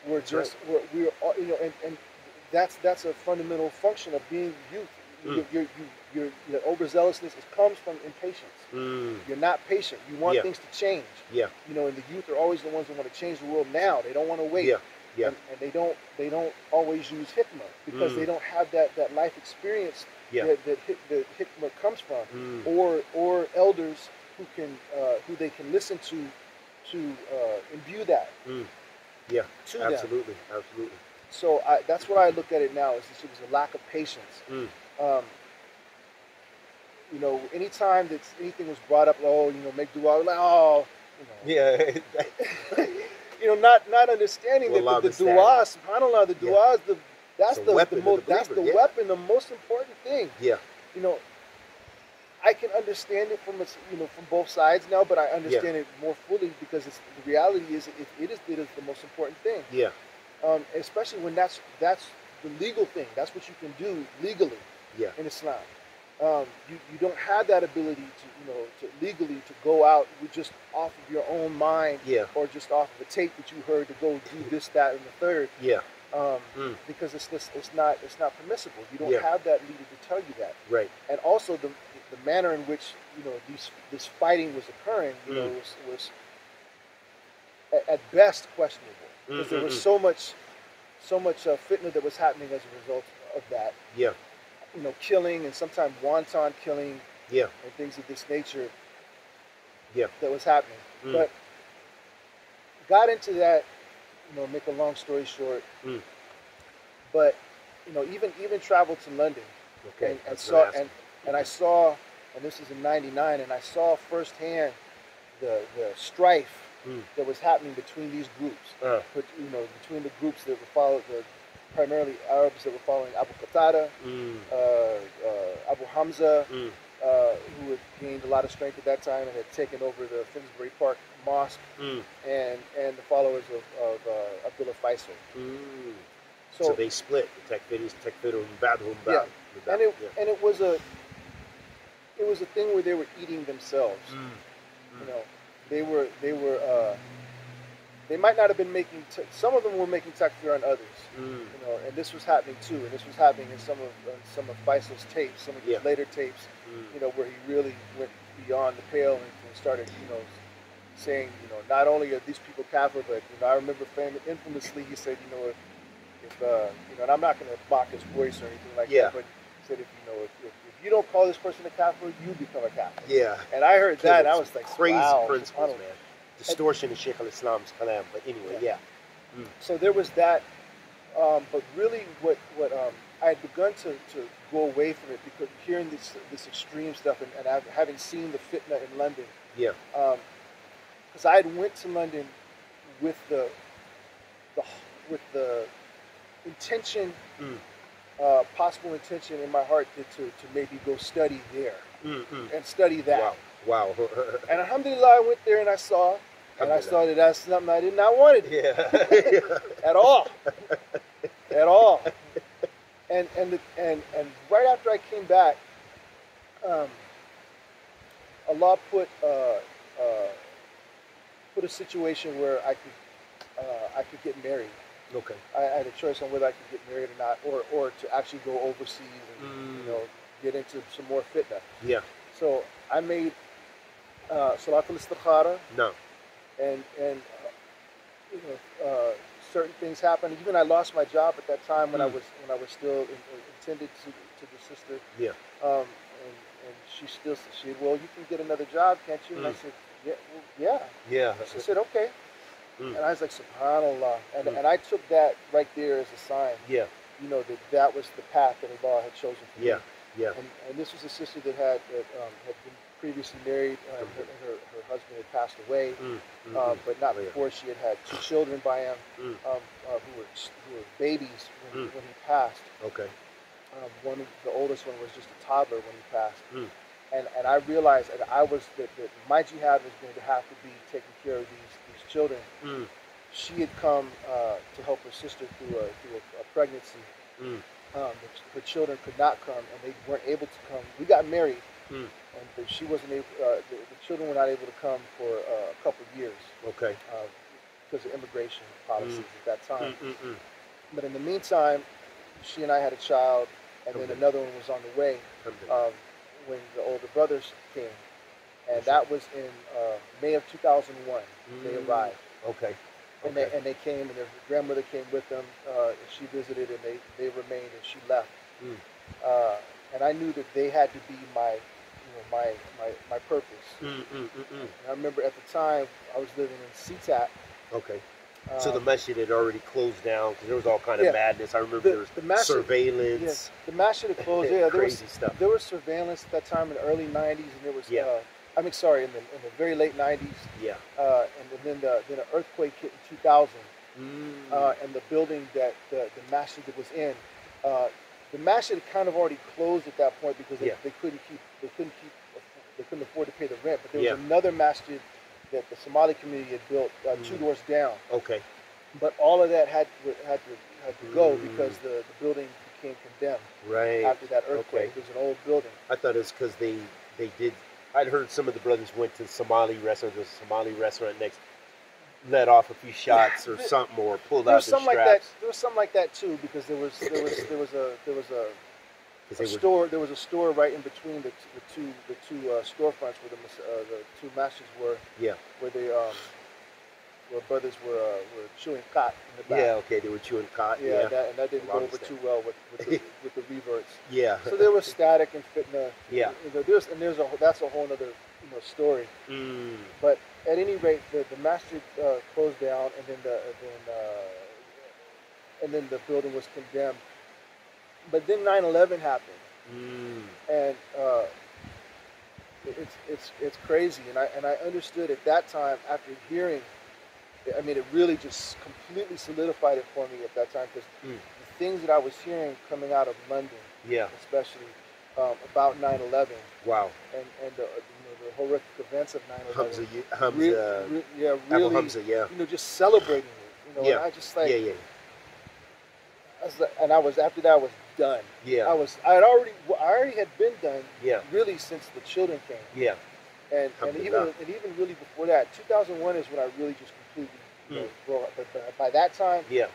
Speaker 2: were
Speaker 1: That's
Speaker 2: just were, we were all, you know, and, and that's that's a fundamental function of being youth.
Speaker 1: Mm.
Speaker 2: Your, your, you, your, your overzealousness is, comes from impatience.
Speaker 1: Mm.
Speaker 2: You're not patient. You want
Speaker 1: Yeah.
Speaker 2: things to change.
Speaker 1: Yeah.
Speaker 2: You know, and the youth are always the ones that want to change the world now. They don't want to wait.
Speaker 1: Yeah. Yeah.
Speaker 2: And, and they don't they don't always use hikmah because
Speaker 1: Mm.
Speaker 2: they don't have that, that life experience
Speaker 1: Yeah.
Speaker 2: that, that the hikmah comes from,
Speaker 1: Mm.
Speaker 2: or or elders who can uh, who they can listen to to uh, imbue that
Speaker 1: Mm. Yeah.
Speaker 2: to them.
Speaker 1: Absolutely. Absolutely.
Speaker 2: So I, that's what I look at it now. Is this, it was a lack of patience. Um, you know, anytime that anything was brought up, oh, you know, make dua, like, oh, you know,
Speaker 1: Yeah.
Speaker 2: you know, not not understanding
Speaker 1: Well,
Speaker 2: that the, the
Speaker 1: understand.
Speaker 2: dua, subhanallah, the
Speaker 1: Yeah.
Speaker 2: dua is the that's the,
Speaker 1: weapon
Speaker 2: the most
Speaker 1: the
Speaker 2: that's the
Speaker 1: yeah.
Speaker 2: weapon, the most important thing.
Speaker 1: yeah.
Speaker 2: You know, I can understand it from you know from both sides now, but I understand it more fully because it's the reality is it, it is it is the most important thing.
Speaker 1: Yeah.
Speaker 2: Um, especially when that's that's the legal thing. That's what you can do legally
Speaker 1: Yeah.
Speaker 2: in Islam. Um, you, you don't have that ability to you know to legally to go out with just off of your own mind
Speaker 1: Yeah.
Speaker 2: or just off of a tape that you heard to go do this that and the third
Speaker 1: Yeah.
Speaker 2: um,
Speaker 1: Mm.
Speaker 2: because it's just, it's not it's not permissible. You don't
Speaker 1: Yeah.
Speaker 2: have that leader to tell you that,
Speaker 1: Right.
Speaker 2: and also the the manner in which you know these this fighting was occurring you know
Speaker 1: Mm.
Speaker 2: was was at, at best questionable because there was so much so much uh, fitna that was happening as a result of that
Speaker 1: Yeah.
Speaker 2: You know, killing and sometimes wanton killing
Speaker 1: Yeah.
Speaker 2: and things of this nature.
Speaker 1: Yeah.
Speaker 2: That was happening,
Speaker 1: Mm.
Speaker 2: but got into that. You know, make a long story short.
Speaker 1: Mm.
Speaker 2: But you know, even even traveled to London
Speaker 1: Okay.
Speaker 2: and, and saw and, and I saw, and this is in '99, and I saw firsthand the the strife
Speaker 1: Mm.
Speaker 2: that was happening between these groups.
Speaker 1: Uh,
Speaker 2: But you know, between the groups that were followed the primarily Arabs that were following Abu Qatada,
Speaker 1: mm,
Speaker 2: uh, uh, Abu Hamza,
Speaker 1: mm,
Speaker 2: uh, who had gained a lot of strength at that time and had taken over the Finsbury Park Mosque,
Speaker 1: mm,
Speaker 2: and and the followers of, of uh, Abdullah Faisal.
Speaker 1: mm.
Speaker 2: So,
Speaker 1: So, they split. The Tekfiris, Tekfirum, Badhum,
Speaker 2: Yeah.
Speaker 1: Bad.
Speaker 2: and it and it was a it was a thing where they were eating themselves.
Speaker 1: Mm.
Speaker 2: You know, they were they were uh, they might not have been making. T- some of them were making takfir on others.
Speaker 1: Mm.
Speaker 2: You know, and this was happening too. And this was happening in some of uh, some of Faisal's tapes, some of his
Speaker 1: Yeah.
Speaker 2: later tapes.
Speaker 1: Mm.
Speaker 2: You know, where he really went beyond the pale and, and started, you know, saying, you know, not only are these people kafir, but you know, I remember fam- infamously he said, you know, if, if uh, you know, and I'm not going to mock his voice or anything like
Speaker 1: Yeah.
Speaker 2: that, but he said, if you know, if, if, if you don't call this person a kafir, you become a kafir.
Speaker 1: Yeah.
Speaker 2: And I heard that, and I was like,
Speaker 1: crazy
Speaker 2: wow,
Speaker 1: principles, man. Distortion of Sheikh al-Islam's kalam. But anyway, yeah.
Speaker 2: so there was that um, but really what what um, I had begun to, to go away from it because hearing this this extreme stuff and, and having seen the fitna in London
Speaker 1: Yeah.
Speaker 2: because I had went to London with the the with the intention
Speaker 1: Mm.
Speaker 2: uh, possible intention in my heart to, to, to maybe go study there
Speaker 1: Mm, mm.
Speaker 2: and study that
Speaker 1: Wow. Wow.
Speaker 2: and alhamdulillah I went there and I saw and I saw that that's something I did not want to do
Speaker 1: yeah.
Speaker 2: at all, at all. And and the, and and right after I came back, um, Allah put uh, uh, put a situation where I could uh, I could get married.
Speaker 1: okay.
Speaker 2: I, I had a choice on whether I could get married or not, or or to actually go overseas and
Speaker 1: Mm.
Speaker 2: you know get into some more fitna.
Speaker 1: Yeah.
Speaker 2: So I made uh, Salatul Istikhara
Speaker 1: No.
Speaker 2: and and uh, you know uh, certain things happened. Even I lost my job at that time when I
Speaker 1: Mm.
Speaker 2: was when I was still in, in- intended to to the sister.
Speaker 1: Yeah.
Speaker 2: Um, and and she still said, she said, well, you can get another job, can't you? And I
Speaker 1: Mm.
Speaker 2: said, yeah, well, yeah.
Speaker 1: Yeah.
Speaker 2: She said, okay.
Speaker 1: Mm.
Speaker 2: And I was like, Subhanallah. And
Speaker 1: Mm.
Speaker 2: and I took that right there as a sign,
Speaker 1: Yeah.
Speaker 2: you know, that that was the path that Allah had chosen for me.
Speaker 1: Yeah. Yeah.
Speaker 2: And, and this was a sister that had that um, had previously married. Uh, her, her her husband had passed away
Speaker 1: Mm, mm, mm.
Speaker 2: but not
Speaker 1: Oh,
Speaker 2: before she had had two children by him,
Speaker 1: Mm.
Speaker 2: um, uh, who were who were babies when,
Speaker 1: Mm.
Speaker 2: he, when he passed.
Speaker 1: Okay.
Speaker 2: Um, one, the oldest one was just a toddler when he passed,
Speaker 1: Mm.
Speaker 2: and and I realized that I was that, that my jihad was going to have to be taking care of these these children. She had come uh, to help her sister through a through a, a pregnancy. Um, the, her children could not come, and they weren't able to come. We got married,
Speaker 1: Mm.
Speaker 2: and but she wasn't able. Uh, the, the children were not able to come for uh, a couple of years
Speaker 1: Okay.
Speaker 2: uh, because of immigration policies at that time.
Speaker 1: Mm, mm, mm.
Speaker 2: But in the meantime, she and I had a child, and then another one was on the way um, when the older brothers came, and that was in uh, May of 2001. They
Speaker 1: Mm.
Speaker 2: arrived,
Speaker 1: Okay.
Speaker 2: and
Speaker 1: Okay.
Speaker 2: they and they came, and their grandmother came with them. Uh, and she visited, and they they remained, and she left.
Speaker 1: Mm.
Speaker 2: Uh, and I knew that they had to be my, my my my purpose.
Speaker 1: Mm, mm, mm, mm.
Speaker 2: I remember at the time I was living in SeaTac.
Speaker 1: Okay. So the
Speaker 2: um,
Speaker 1: masjid had already closed down because there was all kind of
Speaker 2: Yeah.
Speaker 1: madness. I remember
Speaker 2: The-
Speaker 1: there was
Speaker 2: the masjid-
Speaker 1: surveillance,
Speaker 2: Yes, the masjid had closed. Yeah, there was
Speaker 1: crazy stuff.
Speaker 2: there was surveillance at that time in the early '90s, and there was.
Speaker 1: Yeah.
Speaker 2: Uh, I mean, sorry, in the in the very late '90s,
Speaker 1: Yeah.
Speaker 2: uh, and then the then an earthquake hit in 2000,
Speaker 1: Mm.
Speaker 2: uh, and the building that the the masjid was in, uh, the masjid had kind of already closed at that point because they,
Speaker 1: Yeah.
Speaker 2: they couldn't keep they couldn't keep they couldn't afford to pay the rent. But there
Speaker 1: Yeah.
Speaker 2: was another masjid that the Somali community had built uh, two
Speaker 1: Mm.
Speaker 2: doors down.
Speaker 1: okay.
Speaker 2: But all of that had to, had to had to go
Speaker 1: Mm.
Speaker 2: because the, the building became condemned
Speaker 1: Right.
Speaker 2: after that earthquake.
Speaker 1: Okay.
Speaker 2: It was an old building.
Speaker 1: I thought it was because they they did. I'd heard some of the brothers went to the Somali restaurant. There's a Somali restaurant next, let off a few shots or
Speaker 2: There-
Speaker 1: something, or pulled
Speaker 2: There
Speaker 1: out
Speaker 2: was
Speaker 1: the
Speaker 2: something like that. There was something like that too because there was there was there was a there was a, a store there was a store right in between the, t- the two the two uh, storefronts where the uh, the two masters were
Speaker 1: yeah,
Speaker 2: where they um where brothers were uh, were chewing khat in the back.
Speaker 1: yeah, okay, they were chewing khat.
Speaker 2: Yeah,
Speaker 1: Yeah,
Speaker 2: That, and that didn't go over too well with with the, with the reverts.
Speaker 1: yeah.
Speaker 2: So there was static and fitna.
Speaker 1: Yeah.
Speaker 2: You know, there's and there's a that's a whole other you know story.
Speaker 1: Mm.
Speaker 2: But at any rate, the the masjid uh, closed down, and then the then uh, and then the building was condemned. But then 9/11 happened,
Speaker 1: Mm.
Speaker 2: and uh, it's it's it's crazy. And I and I understood at that time after hearing. I mean, it really just completely solidified it for me at that time because
Speaker 1: Mm.
Speaker 2: the things that I was hearing coming out of London,
Speaker 1: Yeah.
Speaker 2: especially um, about 9/11
Speaker 1: Wow.
Speaker 2: and and the, you know, the horrific events of 9/11.
Speaker 1: Hamza. ye- Hamza.
Speaker 2: Re- re- yeah, really,
Speaker 1: Hamza. Yeah.
Speaker 2: you know, just celebrating it. You know,
Speaker 1: Yeah.
Speaker 2: and I just like,
Speaker 1: yeah. Yeah.
Speaker 2: Was like- and I was after that I was done.
Speaker 1: Yeah.
Speaker 2: I was I had already I already had been done
Speaker 1: Yeah.
Speaker 2: really since the children came,
Speaker 1: Yeah.
Speaker 2: and and even
Speaker 1: Alhamdulillah.
Speaker 2: and even really before that, 2001 is when I really just completely you know,
Speaker 1: Mm.
Speaker 2: broke up. But, but by that time,
Speaker 1: Yeah.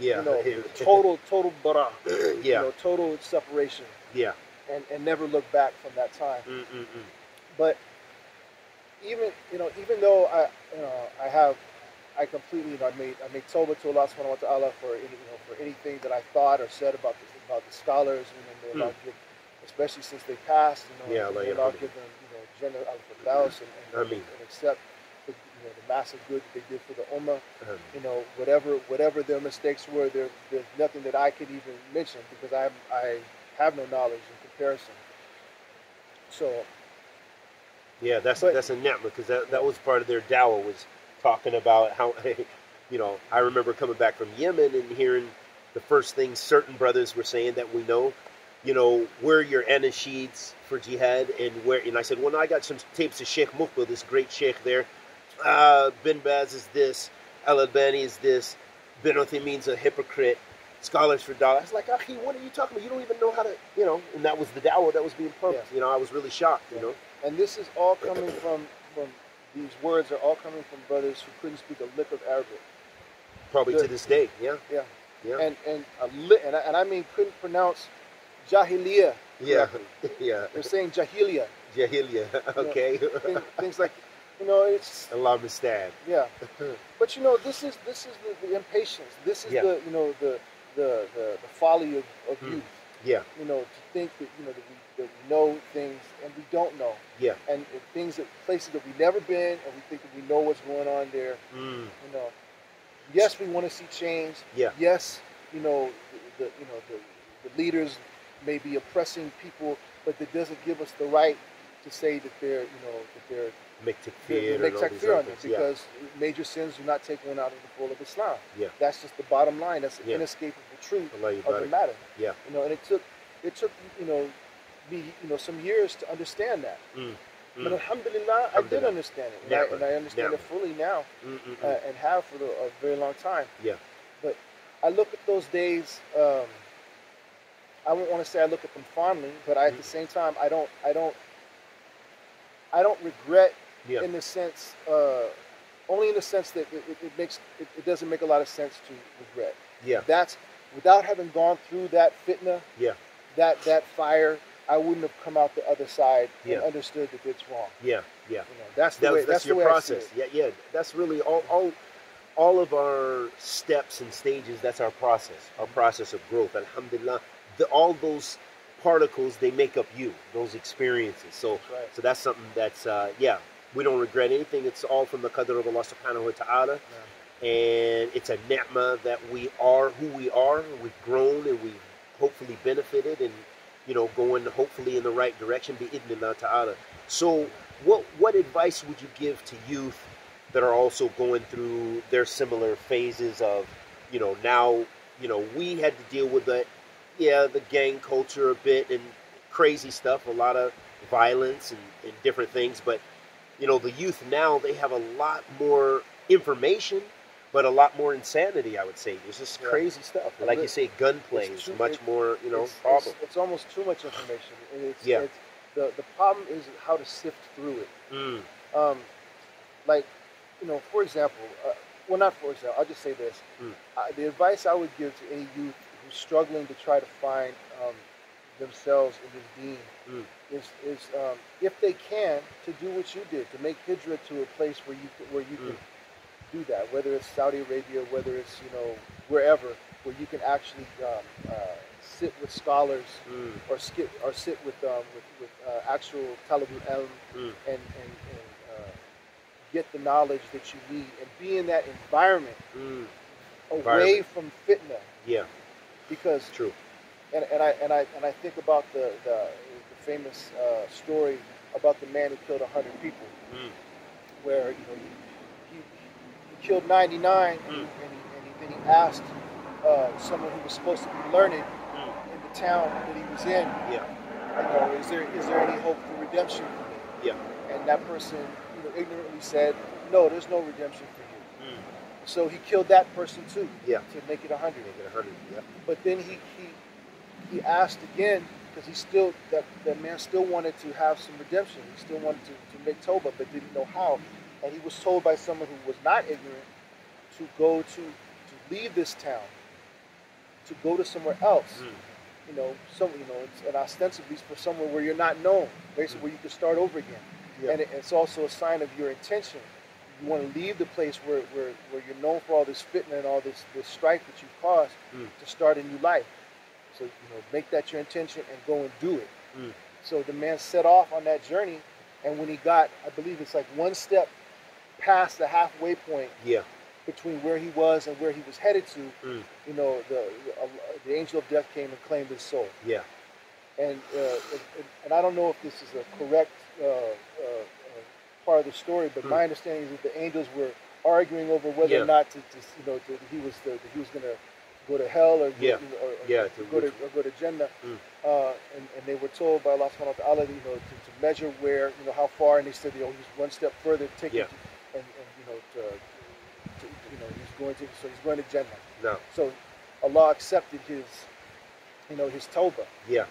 Speaker 1: Yeah.
Speaker 2: you know, total total bara, you
Speaker 1: yeah.
Speaker 2: know, total separation,
Speaker 1: Yeah.
Speaker 2: and and never look back from that time.
Speaker 1: Mm-mm-mm.
Speaker 2: But even you know, even though I you know I have I completely you know I made I made Toba to Allah subhanahu wa ta'ala for any you know for anything that I thought or said about the, about the scholars, you know, may Allah give, especially since they passed, you know.
Speaker 1: Yeah,
Speaker 2: may Allah give them you know Jannah al and, and, and accept the, you know, the massive good that they did for the ummah.
Speaker 1: Um,
Speaker 2: You know, whatever whatever their mistakes were, there there's nothing that I could even mention because I I have no knowledge in comparison. So
Speaker 1: Yeah, that's
Speaker 2: But-
Speaker 1: that's a ni'mah because that, that was part of their dawah was talking about how, you know, I remember coming back from Yemen and hearing the first things certain brothers were saying that we know, you know, where your anasheeds for jihad and where, and I said, well, no, I got some tapes of Sheikh Muqbil, this great sheikh there. Uh, Bin Baz is this, Al Albani is this, Bin Uthaimeen's a hypocrite. Scholars for Dollar. I was like, Ahi, what are you talking about? You don't even know how to, you know, and that was the dawah that was being pumped.
Speaker 2: Yeah.
Speaker 1: You know, I was really shocked, you know.
Speaker 2: And this is all coming from from these words are all coming from brothers who couldn't speak a lick of Arabic.
Speaker 1: Probably to this day, yeah,
Speaker 2: Yeah.
Speaker 1: yeah,
Speaker 2: And and a li- and, I, and I mean couldn't pronounce Jahiliyyah.
Speaker 1: yeah, yeah.
Speaker 2: They're saying Jahiliyyah.
Speaker 1: Jahiliya, okay.
Speaker 2: Thing- things like you know it's
Speaker 1: Allah Mustad.
Speaker 2: yeah. But you know this is this is the, the impatience. This is
Speaker 1: Yeah.
Speaker 2: the you know the the the, the folly of, of
Speaker 1: Mm.
Speaker 2: youth.
Speaker 1: Yeah,
Speaker 2: You know to think that you know that we, that know things and we don't know.
Speaker 1: yeah.
Speaker 2: And, and things that places that we've never been and we think that we know what's going on there.
Speaker 1: Mm,
Speaker 2: you know, yes, we want to see change.
Speaker 1: Yeah.
Speaker 2: Yes, you know, the, the you know the, the leaders may be oppressing people, but that doesn't give us the right to say that they're you know that they're
Speaker 1: make
Speaker 2: they,
Speaker 1: takfir
Speaker 2: they
Speaker 1: and
Speaker 2: make
Speaker 1: all these
Speaker 2: on them
Speaker 1: things. Yeah,
Speaker 2: because major sins do not take one out of the fold of Islam.
Speaker 1: Yeah.
Speaker 2: That's just the bottom line. That's the
Speaker 1: Yeah.
Speaker 2: inescapable truth of the matter.
Speaker 1: Yeah.
Speaker 2: You know, and it took it took you know me you know some years to understand that.
Speaker 1: Mm,
Speaker 2: But
Speaker 1: mm,
Speaker 2: alhamdulillah, I did understand it, and, I, and I understand
Speaker 1: never.
Speaker 2: it fully now
Speaker 1: mm, mm, mm.
Speaker 2: uh, and have for the, a very long time.
Speaker 1: Yeah.
Speaker 2: But I look at those days. Um, I won't want to say I look at them fondly, but I, at the same time, I don't. I don't. I don't regret
Speaker 1: yeah,
Speaker 2: in the sense, uh, only in the sense that it, it, it makes it, it doesn't make a lot of sense to regret.
Speaker 1: yeah,
Speaker 2: That's without having gone through that fitna,
Speaker 1: Yeah.
Speaker 2: that that fire. I wouldn't have come out the other side
Speaker 1: Yeah.
Speaker 2: and understood that it's wrong.
Speaker 1: yeah, yeah.
Speaker 2: You know, that's the
Speaker 1: That,
Speaker 2: way.
Speaker 1: that's,
Speaker 2: That's,
Speaker 1: your
Speaker 2: the way
Speaker 1: process.
Speaker 2: I see it.
Speaker 1: Yeah, yeah. That's really all, all, all of our steps and stages. That's our process. Our process of growth. Alhamdulillah. The, all those particles they make up you. Those experiences. So,
Speaker 2: That's right.
Speaker 1: so that's something that's uh, yeah. We don't regret anything. It's all from the qadr of Allah Subhanahu wa Taala. and it's a ni'mah that we are who we are. We've grown and we've hopefully benefited and you know going hopefully in the right direction. Bi idnillah ta'ala. So, what what advice would you give to youth that are also going through their similar phases of you know now you know we had to deal with the yeah the gang culture a bit and crazy stuff, a lot of violence and, and different things, but you know the youth now they have a lot more information but a lot more insanity i would say there's just
Speaker 2: Yeah.
Speaker 1: crazy stuff like you say gunplay is much
Speaker 2: it-
Speaker 1: more you know
Speaker 2: it's,
Speaker 1: problem
Speaker 2: It's, it's almost too much information. and It's,
Speaker 1: Yeah.
Speaker 2: It's, the the problem is how to sift through it.
Speaker 1: Mm,
Speaker 2: Um, like, you know, for example, uh, well, not for example. I'll just say this:
Speaker 1: Mm.
Speaker 2: uh, the advice I would give to any youth who's struggling to try to find um, themselves in this deen
Speaker 1: Mm.
Speaker 2: is is um, if they can to do what you did to make hijrah to a place where you could, where you
Speaker 1: Mm.
Speaker 2: can do that, whether it's Saudi Arabia, whether it's you know wherever where you can actually um, uh, sit with scholars
Speaker 1: mm,
Speaker 2: or skip or sit with um, with, with uh, actual talibul ilm
Speaker 1: mm.
Speaker 2: and and, and uh, get the knowledge that you need and be in that environment
Speaker 1: Mm.
Speaker 2: away
Speaker 1: Environment.
Speaker 2: from fitna
Speaker 1: yeah
Speaker 2: because
Speaker 1: true
Speaker 2: and, and I and I and I think about the the, the famous uh, story about the man who killed hundred people
Speaker 1: mm.
Speaker 2: where you know killed 99 and, he,
Speaker 1: Mm.
Speaker 2: and, he, and, he, and he asked uh, someone who was supposed to be learning
Speaker 1: Mm.
Speaker 2: in the town that he was in
Speaker 1: yeah
Speaker 2: you know, is there is there any hope for redemption for me?
Speaker 1: yeah
Speaker 2: And that person, you know, ignorantly said, no, there's no redemption for you.
Speaker 1: mm.
Speaker 2: So he killed that person too.
Speaker 1: Yeah.
Speaker 2: To make it a hundred.
Speaker 1: Make it a hundred. Yeah.
Speaker 2: But then he he he asked again because he still that that man still wanted to have some redemption. He still wanted to, to make Toba, but didn't know how. And he was told by someone who was not ignorant to go to to leave this town, to go to somewhere else.
Speaker 1: Mm.
Speaker 2: You know, some you know, it's, and ostensibly for somewhere where you're not known, basically where you can start over again.
Speaker 1: Yeah.
Speaker 2: And it, it's also a sign of your intention. You want to leave the place where, where, where you're known for all this fitna and all this, this strife that you've caused
Speaker 1: Mm.
Speaker 2: to start a new life. So, you know, make that your intention and go and do it.
Speaker 1: Mm.
Speaker 2: So the man set off on that journey, and when he got, I believe it's like one step past the halfway point
Speaker 1: Yeah.
Speaker 2: between where he was and where he was headed to,
Speaker 1: Mm.
Speaker 2: you know, the, the, uh, the angel of death came and claimed his soul.
Speaker 1: Yeah.
Speaker 2: And, uh, and, and I don't know if this is a correct uh, uh, uh, part of the story, but
Speaker 1: Hmm.
Speaker 2: my understanding is that the angels were arguing over whether
Speaker 1: Yeah.
Speaker 2: or not to, to you know, to, he was the, that he was going to go to hell or, go-
Speaker 1: Yeah.
Speaker 2: or, or
Speaker 1: Yeah,
Speaker 2: to go to or go to Jannah.
Speaker 1: Mm.
Speaker 2: Uh, and, and they were told by Allah Subhanahu wa Taala, you know, to, to measure where, you know, how far, and they said, you know, he's one step further, it, to, and, and you know, to, to, you know, he's going to, so he's going to Jannah.
Speaker 1: No.
Speaker 2: So Allah accepted his, you know, his tawbah
Speaker 1: Yeah.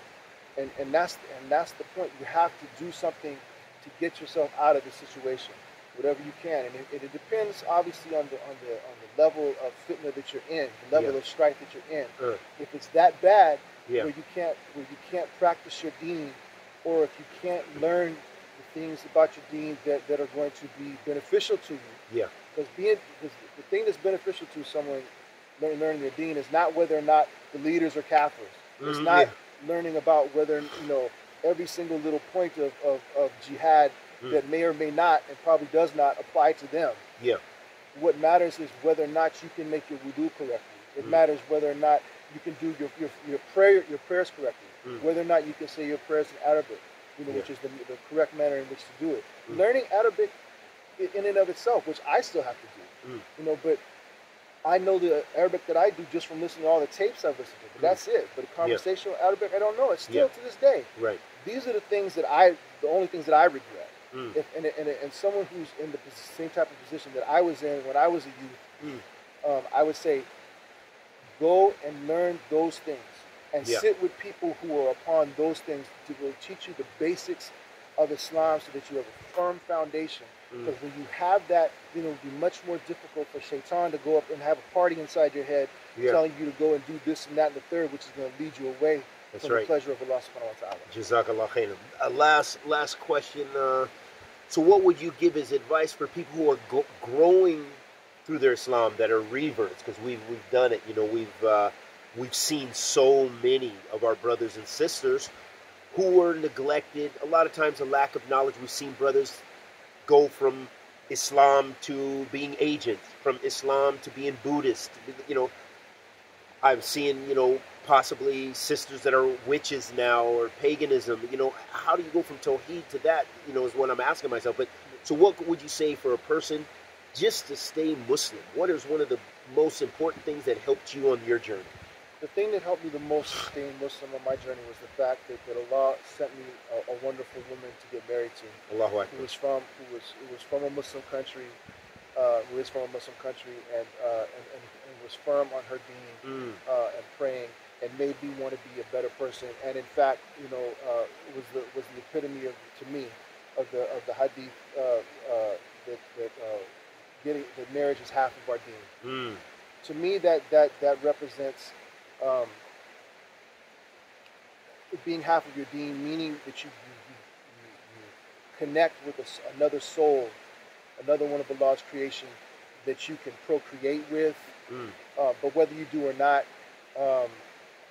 Speaker 2: and and that's and that's the point. You have to do something to get yourself out of the situation, whatever you can, and it, it depends obviously on the on the on the level of fitna that you're in, the level
Speaker 1: Yeah.
Speaker 2: of strife that you're in.
Speaker 1: Uh,
Speaker 2: If it's that bad,
Speaker 1: yeah.
Speaker 2: where you can't where you can't practice your deen, or if you can't learn the things about your deen that, that are going to be beneficial to you,
Speaker 1: Yeah.
Speaker 2: because being because the thing that's beneficial to someone learning, learning their deen is not whether or not the leaders are kafirs. It's
Speaker 1: Mhm,
Speaker 2: not
Speaker 1: yeah.
Speaker 2: learning about whether you know every single little point of, of, of jihad
Speaker 1: Mm.
Speaker 2: that may or may not and probably does not apply to them.
Speaker 1: Yeah.
Speaker 2: What matters is whether or not you can make your wudu correctly. It
Speaker 1: Mm.
Speaker 2: matters whether or not you can do your, your, your prayer your prayers correctly.
Speaker 1: Mm.
Speaker 2: Whether or not you can say your prayers in Arabic, you know,
Speaker 1: Yeah.
Speaker 2: which is the, the correct manner in which to do it.
Speaker 1: Mm.
Speaker 2: Learning Arabic in and of itself, which I still have to do,
Speaker 1: Mm.
Speaker 2: you know, but I know the Arabic that I do just from listening to all the tapes I've listened to. But
Speaker 1: Mm.
Speaker 2: that's it. But conversational Arabic, I don't know. It's still
Speaker 1: Yeah.
Speaker 2: to this day.
Speaker 1: Right.
Speaker 2: These are the things that I, the only things that I regret.
Speaker 1: Mm.
Speaker 2: If and, and, and someone who's in the same type of position that I was in when I was a youth,
Speaker 1: Mm.
Speaker 2: um, I would say, go and learn those things and
Speaker 1: Yeah.
Speaker 2: sit with people who are upon those things to will teach you the basics of Islam so that you have a firm foundation.
Speaker 1: Mm.
Speaker 2: Because when you have that, then it'll be much more difficult for Shaitan to go up and have a party inside your head,
Speaker 1: Yeah.
Speaker 2: telling you to go and do this and that and the third, which is going to lead you away
Speaker 1: That's
Speaker 2: from
Speaker 1: right.
Speaker 2: the pleasure of Allah subhanahu wa ta'ala.
Speaker 1: Jazakallah khairan. Uh, last last question. Uh, so, what would you give as advice for people who are go- growing through their Islam that are reverts? Because we've we've done it. You know, we've uh, we've seen so many of our brothers and sisters who were neglected. A lot of times, a lack of knowledge. We've seen brothers go from Islam to being agents, from Islam to being Buddhist. You know, I'm seeing, you know, possibly sisters that are witches now or paganism. You know, how do you go from Tawheed to that? You know, is what I'm asking myself. But so, what would you say for a person just to stay Muslim? What is one of the most important things that helped you on your journey?
Speaker 2: The thing that helped me the most to stay Muslim on my journey was the fact that, that Allah sent me a, a wonderful woman to get married to.
Speaker 1: Allahu Akbar.
Speaker 2: who was from who was who was from a Muslim country, uh, who is from a Muslim country, and, uh, and, and and was firm on her deen
Speaker 1: Mm,
Speaker 2: uh, and praying, and made me want to be a better person. And in fact, you know, uh, was the was the epitome of to me of the of the hadith uh, uh, that that uh, getting that marriage is half of our deen.
Speaker 1: mm,
Speaker 2: To me, that that that represents. Um, it being half of your deen, meaning that you, you, you, connect with a another soul, another one of the Allah's creation that you can procreate with.
Speaker 1: mm.
Speaker 2: Uh, but whether you do or not, um,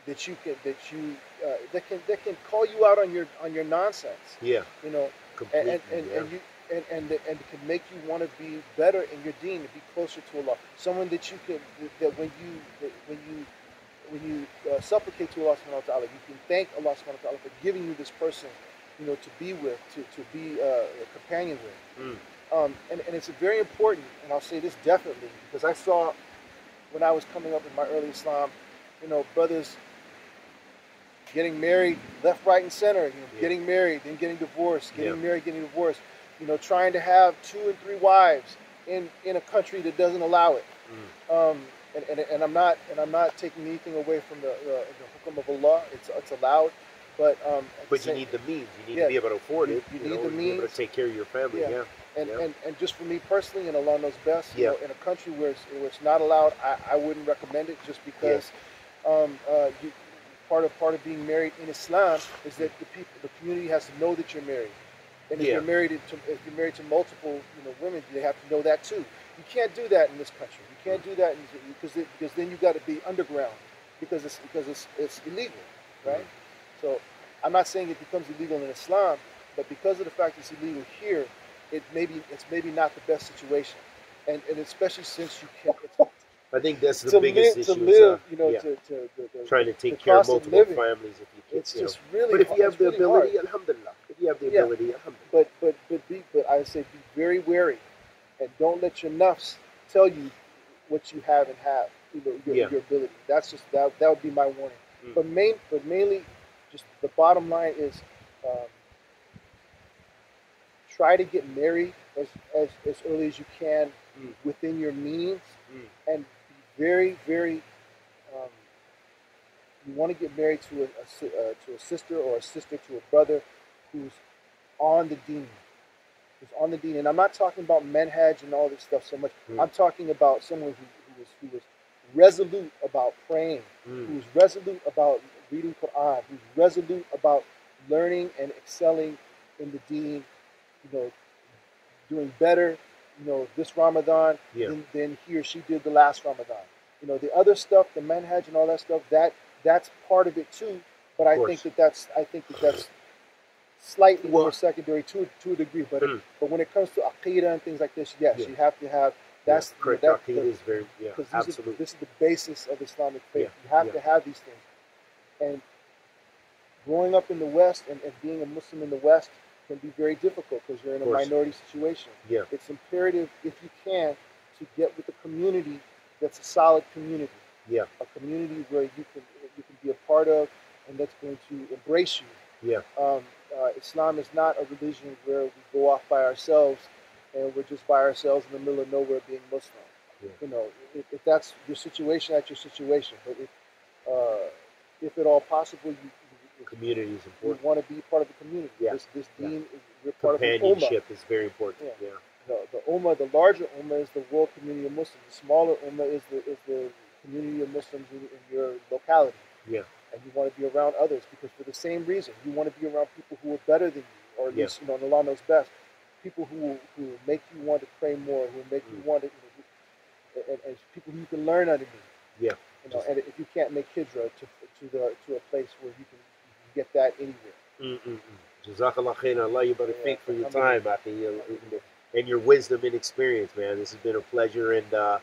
Speaker 2: that you can that you uh, that can that can call you out on your on your nonsense.
Speaker 1: Yeah,
Speaker 2: You know,
Speaker 1: completely.
Speaker 2: and and, and,
Speaker 1: yeah.
Speaker 2: and you and and, and can make you want to be better in your deen, to be closer to Allah. Someone that you can that when you that when you when you uh, supplicate to Allah subhanahu wa ta'ala, you can thank Allah subhanahu wa ta'ala for giving you this person, you know, to be with, to, to be uh, a companion with.
Speaker 1: Mm.
Speaker 2: Um, and, and it's very important, and I'll say this definitely, because I saw when I was coming up in my early Islam, you know, brothers getting married left, right, and center, you know,
Speaker 1: Yeah.
Speaker 2: getting married, then getting divorced, getting
Speaker 1: Yeah.
Speaker 2: married, getting divorced, you know, trying to have two and three wives in, in a country that doesn't allow it. Um, and, and, and I'm not and I'm not taking anything away from the the, the hukum of Allah. It's it's allowed, but um,
Speaker 1: But you need the means. You need
Speaker 2: Yeah.
Speaker 1: to be able to afford
Speaker 2: You-
Speaker 1: it.
Speaker 2: you
Speaker 1: know,
Speaker 2: need the
Speaker 1: to be able
Speaker 2: means.
Speaker 1: to take care of your family.
Speaker 2: Yeah.
Speaker 1: Yeah.
Speaker 2: and,
Speaker 1: Yeah.
Speaker 2: and and just for me personally, and Allah knows best. You
Speaker 1: Yeah.
Speaker 2: know, in a country where it's, where it's not allowed, I, I wouldn't recommend it just because um, uh, you, part of part of being married in Islam is that the people, the community has to know that you're married. And if you're married to if you're married to multiple you know women, they have to know that too. You can't do that in this country. You can't do that because because then you got to be underground because it's because it's it's illegal, right? So I'm not saying it becomes illegal in Islam, but because of the fact it's illegal here, it maybe it's maybe not the best situation, and and especially since you can't
Speaker 1: I think that's the
Speaker 2: to
Speaker 1: biggest
Speaker 2: live
Speaker 1: issue.
Speaker 2: to
Speaker 1: is, uh,
Speaker 2: live, you know,
Speaker 1: yeah,
Speaker 2: to, to the,
Speaker 1: trying to take care of multiple families if you can.
Speaker 2: it's
Speaker 1: you know.
Speaker 2: just really.
Speaker 1: But if you have the
Speaker 2: really hard.
Speaker 1: ability, alhamdulillah. If you have the
Speaker 2: Yeah.
Speaker 1: ability, alhamdulillah.
Speaker 2: but but but be but I say be very wary, and don't let your nafs tell you what you have and have, you know, your,
Speaker 1: Yeah.
Speaker 2: your ability. That's just that that would be my warning.
Speaker 1: Mm.
Speaker 2: But main but mainly, just the bottom line is, um, try to get married as as, as early as you can
Speaker 1: Mm.
Speaker 2: within your means,
Speaker 1: Mm.
Speaker 2: and be very very. Um, you want to get married to a, a uh, to a sister or a sister to a brother who's on the deen, who's on the deen, and I'm not talking about menhaj and all this stuff so much.
Speaker 1: Mm.
Speaker 2: I'm talking about someone who, who was who was resolute about praying,
Speaker 1: Mm.
Speaker 2: who's resolute about reading Quran, who's resolute about learning and excelling in the deen, you know, doing better, you know, this Ramadan
Speaker 1: Yeah.
Speaker 2: than, than he or she did the last Ramadan. You know, the other stuff, the manhaj and all that stuff, that that's part of it too. But I
Speaker 1: course.
Speaker 2: think that that's I think that that's slightly
Speaker 1: Well-
Speaker 2: more secondary to to a degree. But
Speaker 1: Mm.
Speaker 2: but when it comes to aqidah and things like this, yes,
Speaker 1: Yeah.
Speaker 2: you have to have that's
Speaker 1: yeah, correct.
Speaker 2: that-
Speaker 1: Aqeedah is very yeah, absolutely.
Speaker 2: this is the basis of Islamic faith.
Speaker 1: Yeah,
Speaker 2: You have to have these things. And growing up in the West and, and being a Muslim in the West can be very difficult because you're in a minority situation.
Speaker 1: Yeah.
Speaker 2: It's imperative, if you can, to get with a community that's a solid community.
Speaker 1: Yeah.
Speaker 2: A community where you can you can be a part of and that's going to embrace you.
Speaker 1: Yeah.
Speaker 2: Um, uh, Islam is not a religion where we go off by ourselves and we're just by ourselves in the middle of nowhere being Muslim.
Speaker 1: Yeah.
Speaker 2: You know, if, if that's your situation, that's your situation. But if, uh, if at all possible, you, you,
Speaker 1: Community is important.
Speaker 2: you want to be part of the community.
Speaker 1: Yeah.
Speaker 2: This, this
Speaker 1: Yeah.
Speaker 2: deen is we're part of the ummah.
Speaker 1: Companionship is very important.
Speaker 2: Yeah.
Speaker 1: Yeah.
Speaker 2: The, the ummah, the larger ummah is the world community of Muslims. The smaller ummah is the is the community of Muslims in, in your locality.
Speaker 1: Yeah.
Speaker 2: And you want to be around others because for the same reason, you want to be around people who are better than you, or at
Speaker 1: Yeah.
Speaker 2: least you know, and Allah knows best. People who who make you want to pray more, who make you
Speaker 1: Mm.
Speaker 2: want to, you know, and, and people who you can learn underneath.
Speaker 1: Yeah.
Speaker 2: You know, and if you can't make hijrah to to the to a place where you can, you can get that anywhere.
Speaker 1: Mm-mm-mm. Jazakallah khairan. Allah, you better
Speaker 2: Yeah,
Speaker 1: thank for your time, and your wisdom and experience, man. This has been a pleasure, and uh,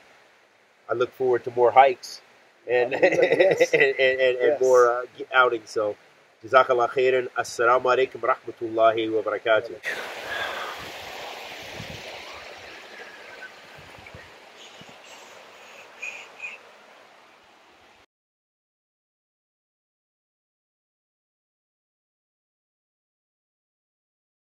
Speaker 1: I look forward to more hikes and and,
Speaker 2: Yes.
Speaker 1: and, and, and
Speaker 2: Yes.
Speaker 1: more uh, outings. So, Jazakallah khairan. Assalamu alaikum rahmatullahi wa barakatuh.